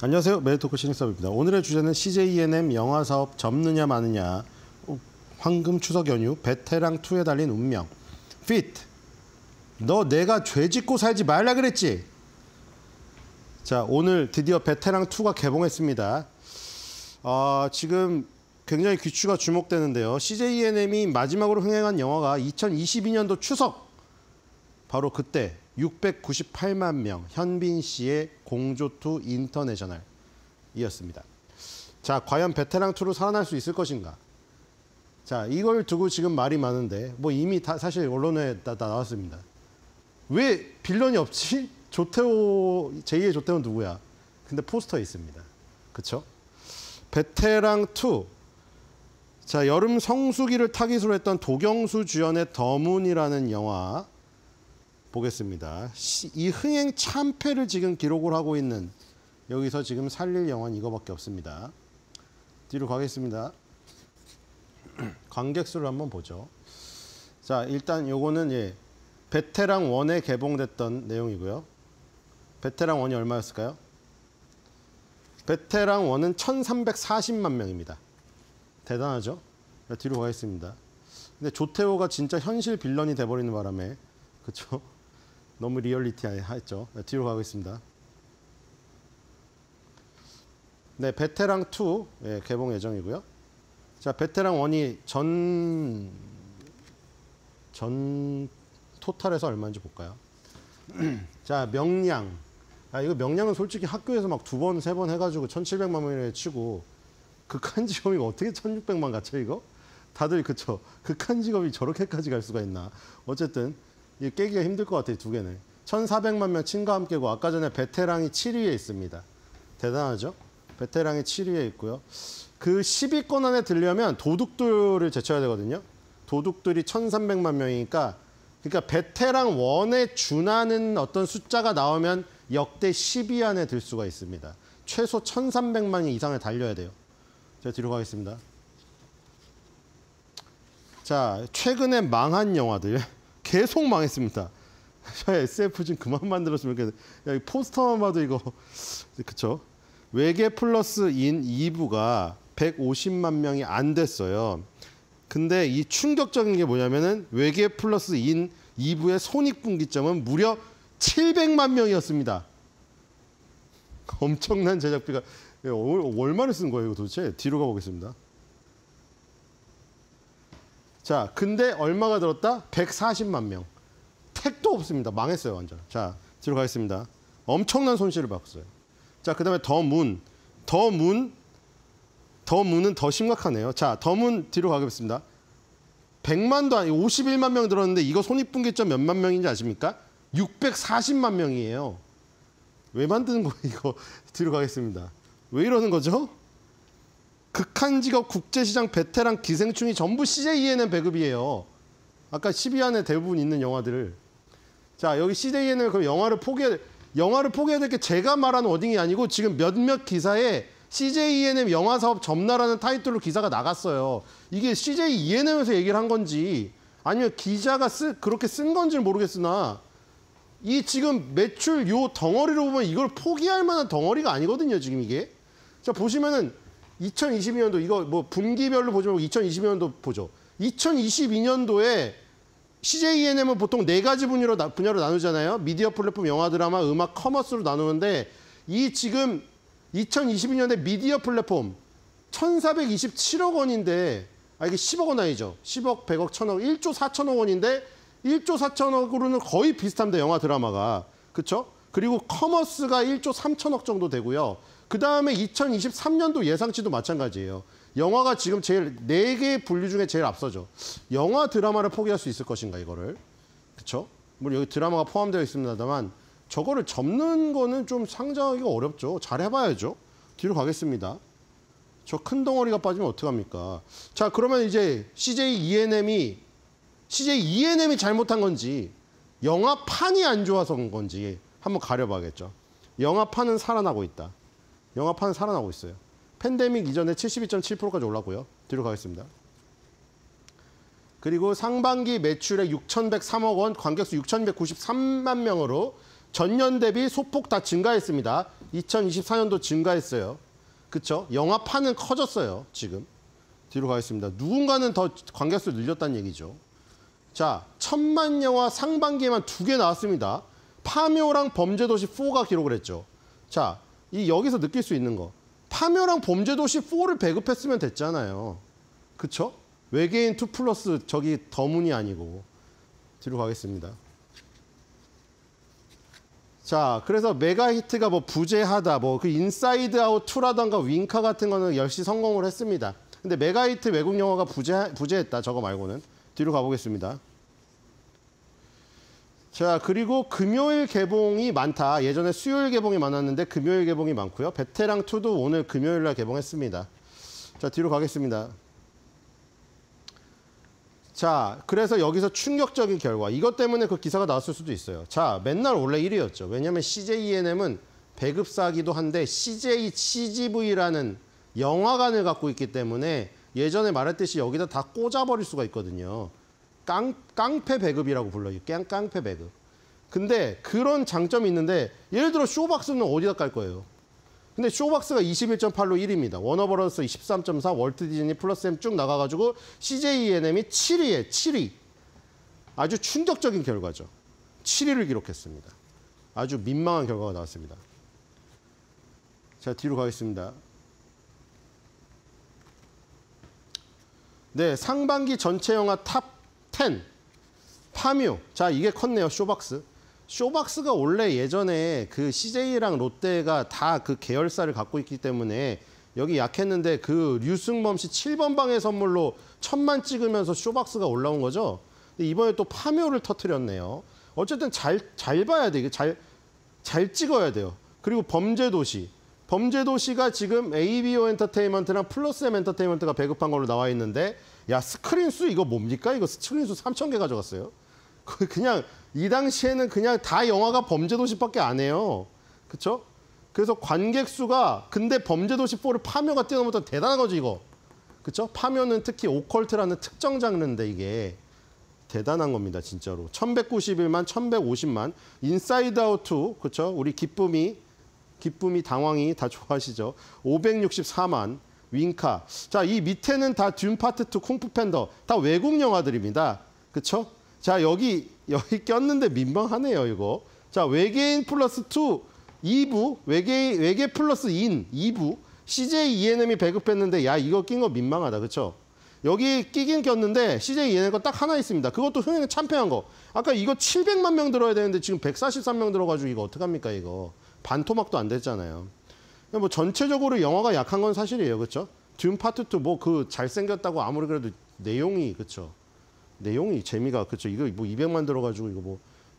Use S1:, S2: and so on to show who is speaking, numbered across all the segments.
S1: 안녕하세요. 매드토크 신입사업입니다. 오늘의 주제는 CJENM 영화 사업 접느냐 마느냐 황금 추석 연휴 베테랑 2에 달린 운명 피트 너 내가 죄 짓고 살지 말라 그랬지? 자 오늘 드디어 베테랑 2가 개봉했습니다. 어, 지금 굉장히 귀추가 주목되는데요. CJENM이 마지막으로 흥행한 영화가 2022년도 추석 바로 그때 698만 명 현빈 씨의 공조2 인터내셔널이었습니다. 자, 과연 베테랑 2로 살아날 수 있을 것인가? 자, 이걸 두고 지금 말이 많은데 뭐 이미 다 사실 언론에 다, 다 나왔습니다. 왜 빌런이 없지? 조태호 제2의 조태호 누구야? 근데 포스터에 있습니다. 그렇죠? 베테랑 2 자, 여름 성수기를 타깃으로 했던 도경수 주연의 더문이라는 영화 보겠습니다. 이 흥행 참패를 지금 기록을 하고 있는 여기서 지금 살릴 영화는 이거밖에 없습니다. 뒤로 가겠습니다. 관객 수를 한번 보죠. 자, 일단 요거는 예, 베테랑 1에 개봉됐던 내용이고요. 베테랑 1이 얼마였을까요? 베테랑 1은 1340만 명입니다. 대단하죠? 뒤로 가겠습니다. 근데 조태호가 진짜 현실 빌런이 돼버리는 바람에 그렇죠? 너무 리얼리티했죠. 네, 뒤로 가겠습니다. 네, 베테랑 2 예, 개봉 예정이고요. 자, 베테랑 1이 전, 전 토탈에서 얼마인지 볼까요? 자, 명량. 아, 이거 명량은 솔직히 학교에서 막 두 번, 세 번 해가지고 1,700만 원이라 치고 극한 직업이 어떻게 1,600만 갖죠, 이거? 다들 그쵸. 극한 직업이 저렇게까지 갈 수가 있나. 어쨌든 이 깨기가 힘들 것 같아요, 두 개는. 1,400만 명 친과 함께고 아까 전에 베테랑이 7위에 있습니다. 대단하죠? 베테랑이 7위에 있고요. 그 10위권 안에 들려면 도둑들을 제쳐야 되거든요. 도둑들이 1,300만 명이니까 그러니까 베테랑 1에 준하는 어떤 숫자가 나오면 역대 10위 안에 들 수가 있습니다. 최소 1,300만 이상을 달려야 돼요. 자, 뒤로 가겠습니다. 자, 최근에 망한 영화들. 계속 망했습니다. 저 SF 좀 그만 만들었으면 좋겠는데 야, 이 포스터만 봐도 이거 그쵸? 외계 플러스 인 2부가 150만 명이 안 됐어요. 근데 이 충격적인 게 뭐냐면은 외계 플러스 인 2부의 손익분기점은 무려 700만 명이었습니다. 엄청난 제작비가 얼마를 쓴 거예요, 도대체? 뒤로 가보겠습니다. 자, 근데 얼마가 들었다? 140만 명. 택도 없습니다. 망했어요, 완전. 자, 뒤로 가겠습니다. 엄청난 손실을 봤어요. 자, 그 다음에 더 문. 더 문. 더 문은 더 심각하네요. 자, 더문 뒤로 가겠습니다. 100만도 아니고 51만 명 들었는데 이거 손익분기점 몇만 명인지 아십니까? 640만 명이에요. 왜 만드는 거예요, 이거? 뒤로 가겠습니다. 왜 이러는 거죠? 극한 직업 국제시장 베테랑 기생충이 전부 CJENM 배급이에요. 아까 10위 안에 대부분 있는 영화들을. 자, 여기 CJENM 그럼 영화를 포기해, 영화를 포기해야 될 게 제가 말하는 워딩이 아니고 지금 몇몇 기사에 CJENM 영화 사업 접나라는 타이틀로 기사가 나갔어요. 이게 CJENM에서 얘기를 한 건지 아니면 기자가 쓰, 그렇게 쓴 건지는 모르겠으나 이 지금 매출 요 덩어리로 보면 이걸 포기할 만한 덩어리가 아니거든요, 지금 이게. 자, 보시면은 2022년도 이거 뭐 분기별로 보지 말고 2022년도 보죠. 2022년도에 CJENM은 보통 네 가지 분야로, 분야로 나누잖아요. 미디어 플랫폼, 영화, 드라마, 음악, 커머스로 나누는데 이 지금 2022년에 미디어 플랫폼 1,427억 원인데 아 이게 10억 원 아니죠. 10억, 100억, 1,000억, 1조 4천억 원인데 1조 4천억으로는 거의 비슷합니다. 영화, 드라마가. 그렇죠? 그리고 커머스가 1조 3천억 정도 되고요. 그 다음에 2023년도 예상치도 마찬가지예요. 영화가 지금 제일 네 개 분류 중에 제일 앞서죠. 영화 드라마를 포기할 수 있을 것인가 이거를 그렇죠? 물론 여기 드라마가 포함되어 있습니다만 저거를 접는 거는 좀 상정하기가 어렵죠. 잘 해봐야죠. 뒤로 가겠습니다. 저 큰 덩어리가 빠지면 어떡합니까? 자 그러면 이제 CJ ENM이 CJ ENM이 잘못한 건지 영화판이 안 좋아서 온 건지 한번 가려봐야겠죠. 영화판은 살아나고 있다. 영화판은 살아나고 있어요. 팬데믹 이전에 72.7%까지 올랐고요. 뒤로 가겠습니다. 그리고 상반기 매출액 6,103억 원, 관객수 6,193만 명으로 전년 대비 소폭 다 증가했습니다. 2024년도 증가했어요. 그쵸? 영화판은 커졌어요. 지금. 뒤로 가겠습니다. 누군가는 더 관객수 늘렸다는 얘기죠. 자, 천만 영화 상반기에만 두 개 나왔습니다. 파묘랑 범죄도시 4가 기록을 했죠. 자, 이 여기서 느낄 수 있는 거. 파묘랑 범죄도시 4를 배급했으면 됐잖아요. 그쵸? 외계인 2 플러스 저기 더문이 아니고. 뒤로 가겠습니다. 자, 그래서 메가 히트가 뭐 부재하다, 뭐 그 인사이드 아웃 2라던가 웡카 같은 거는 역시 성공을 했습니다. 근데 메가 히트 외국 영화가 부재, 부재했다, 저거 말고는. 뒤로 가보겠습니다. 자, 그리고 금요일 개봉이 많다. 예전에 수요일 개봉이 많았는데 금요일 개봉이 많고요. 베테랑 2도 오늘 금요일 날 개봉했습니다. 자, 뒤로 가겠습니다. 자, 그래서 여기서 충격적인 결과. 이것 때문에 그 기사가 나왔을 수도 있어요. 자, 맨날 원래 1위였죠. 왜냐하면 CJENM은 배급사기도 한데 CJ, CGV라는 영화관을 갖고 있기 때문에 예전에 말했듯이 여기다 다 꽂아버릴 수가 있거든요. 깡, 깡패 배급이라고 불러요. 깡, 깡패 배급. 근데 그런 장점이 있는데 예를 들어 쇼박스는 어디다 깔 거예요? 근데 쇼박스가 21.8로 1위입니다. 워너브러더스 23.4, 월트 디즈니 플러스 M 쭉 나가가지고 CJENM이 7위에 7위. 아주 충격적인 결과죠. 7위를 기록했습니다. 아주 민망한 결과가 나왔습니다. 자, 뒤로 가겠습니다. 네, 상반기 전체 영화 탑 10. 파묘. 자, 이게 컸네요. 쇼박스. 쇼박스가 원래 예전에 그 CJ랑 롯데가 다 그 계열사를 갖고 있기 때문에 여기 약했는데 그 류승범 씨 7번 방의 선물로 천만 찍으면서 쇼박스가 올라온 거죠. 근데 이번에 또 파묘를 터트렸네요. 어쨌든 잘, 잘 봐야 돼. 이게 잘, 잘 찍어야 돼요. 그리고 범죄도시. 범죄도시가 지금 ABO 엔터테인먼트랑 플러스 M 엔터테인먼트가 배급한 걸로 나와 있는데 야 스크린 수 이거 뭡니까? 이거 스크린 수 3천 개 가져갔어요. 그냥 이 당시에는 그냥 다 영화가 범죄도시밖에 안 해요. 그렇죠? 그래서 관객 수가 근데 범죄도시 4를 파묘가 뛰어넘었던 대단한 거죠 이거. 그렇죠? 파묘는 특히 오컬트라는 특정 장르인데 이게 대단한 겁니다 진짜로. 1191만, 1150만, 인사이드 아웃 2, 그렇죠? 우리 기쁨이 기쁨이 당황이 다 좋아하시죠. 564만, 웡카. 자, 이 밑에는 다 듄 파트 2, 쿵푸 팬더 다 외국 영화들입니다. 그렇죠? 자, 여기 여기 꼈는데 민망하네요, 이거. 자, 외계인 플러스 2 2부, 외계 외계 플러스 인 2부. CJ ENM이 배급했는데 야, 이거 낀 거 민망하다. 그렇죠? 여기 끼긴 꼈는데 CJ ENM 거딱 하나 있습니다. 그것도 흥행 참패한 거. 아까 이거 700만 명 들어야 되는데 지금 143명 들어가지고 이거 어떡합니까, 이거. 반토막도 안 됐잖아요. 뭐 전체적으로 영화가 약한 건 사실이에요. 그렇죠? 듄 파트 2 뭐 그 잘생겼다고 아무리 그래도 내용이 그렇죠. 내용이 재미가 그렇죠. 이거 뭐 200만 들어 가지고 이거 뭐,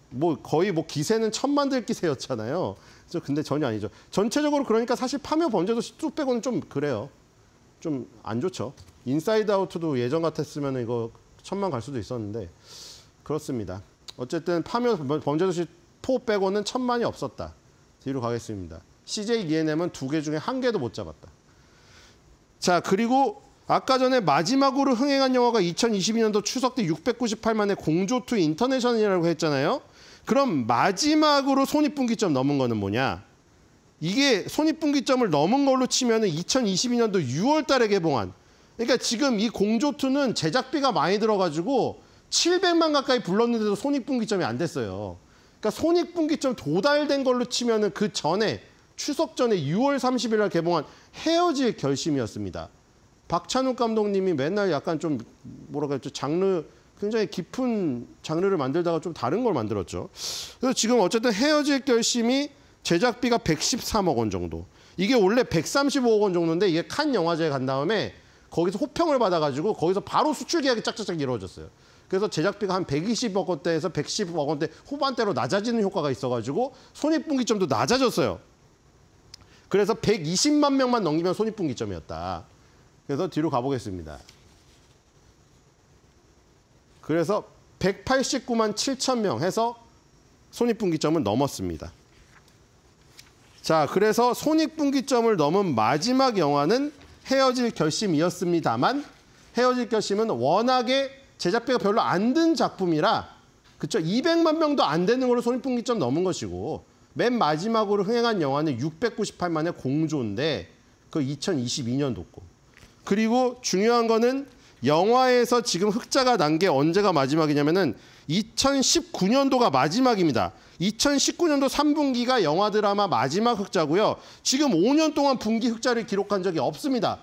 S1: 뭐 거의 뭐 기세는 천만 들 기세였잖아요. 그렇죠? 근데 전혀 아니죠. 전체적으로 그러니까 사실 파묘 범죄도 쭉 빼고는 좀 그래요. 좀 안 좋죠. 인사이드 아웃도 예전 같았으면 이거 천만 갈 수도 있었는데 그렇습니다. 어쨌든 파묘 범죄도시 four 빼고는 천만이 없었다. 뒤로 가겠습니다. CJ ENM은 두 개 중에 한 개도 못 잡았다. 자 그리고 아까 전에 마지막으로 흥행한 영화가 2022년도 추석 때 698만의 공조2 인터내셔널이라고 했잖아요. 그럼 마지막으로 손익분기점 넘은 거는 뭐냐? 이게 손익분기점을 넘은 걸로 치면 은 2022년도 6월 달에 개봉한 그러니까 지금 이 공조2는 제작비가 많이 들어가지고 700만 가까이 불렀는데도 손익분기점이 안 됐어요. 그러니까 손익분기점 도달된 걸로 치면 은그 전에 추석 전에 6월 30일 날 개봉한 헤어질 결심이었습니다. 박찬욱 감독님이 맨날 약간 좀 뭐랄까 좀 장르 굉장히 깊은 장르를 만들다가 좀 다른 걸 만들었죠. 그래서 지금 어쨌든 헤어질 결심이 제작비가 113억 원 정도. 이게 원래 135억 원 정도인데 이게 칸 영화제에 간 다음에 거기서 호평을 받아가지고 거기서 바로 수출 계약이 짝짝짝 이루어졌어요. 그래서 제작비가 한 120억 원대에서 110억 원대 후반대로 낮아지는 효과가 있어가지고 손익분기점도 낮아졌어요. 그래서 120만 명만 넘기면 손익분기점이었다. 그래서 뒤로 가보겠습니다. 그래서 189만 7천 명 해서 손익분기점을 넘었습니다. 자, 그래서 손익분기점을 넘은 마지막 영화는 헤어질 결심이었습니다만 헤어질 결심은 워낙에 제작비가 별로 안 든 작품이라 그쵸? 200만 명도 안 되는 걸로 손익분기점 넘은 것이고 맨 마지막으로 흥행한 영화는 698만의 공조인데 그 2022년도고. 그리고 중요한 거는 영화에서 지금 흑자가 난 게 언제가 마지막이냐면은 2019년도가 마지막입니다. 2019년도 3분기가 영화 드라마 마지막 흑자고요. 지금 5년 동안 분기 흑자를 기록한 적이 없습니다.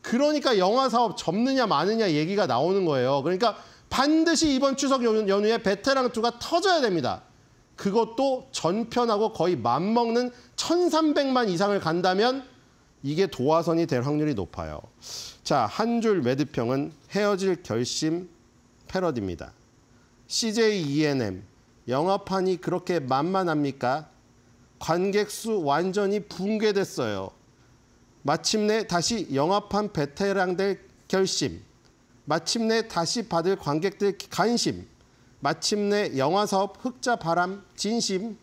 S1: 그러니까 영화 사업 접느냐 마느냐 얘기가 나오는 거예요. 그러니까 반드시 이번 추석 연휴에 베테랑 2가 터져야 됩니다. 그것도 전편하고 거의 맞먹는 1,300만 이상을 간다면 이게 도화선이 될 확률이 높아요. 자, 한 줄 매드평은 헤어질 결심 패러디입니다. CJ ENM 영화판이 그렇게 만만합니까? 관객 수 완전히 붕괴됐어요. 마침내 다시 영화판 베테랑 될 결심. 마침내 다시 받을 관객들 관심. 마침내 영화 사업 흑자 바람 진심.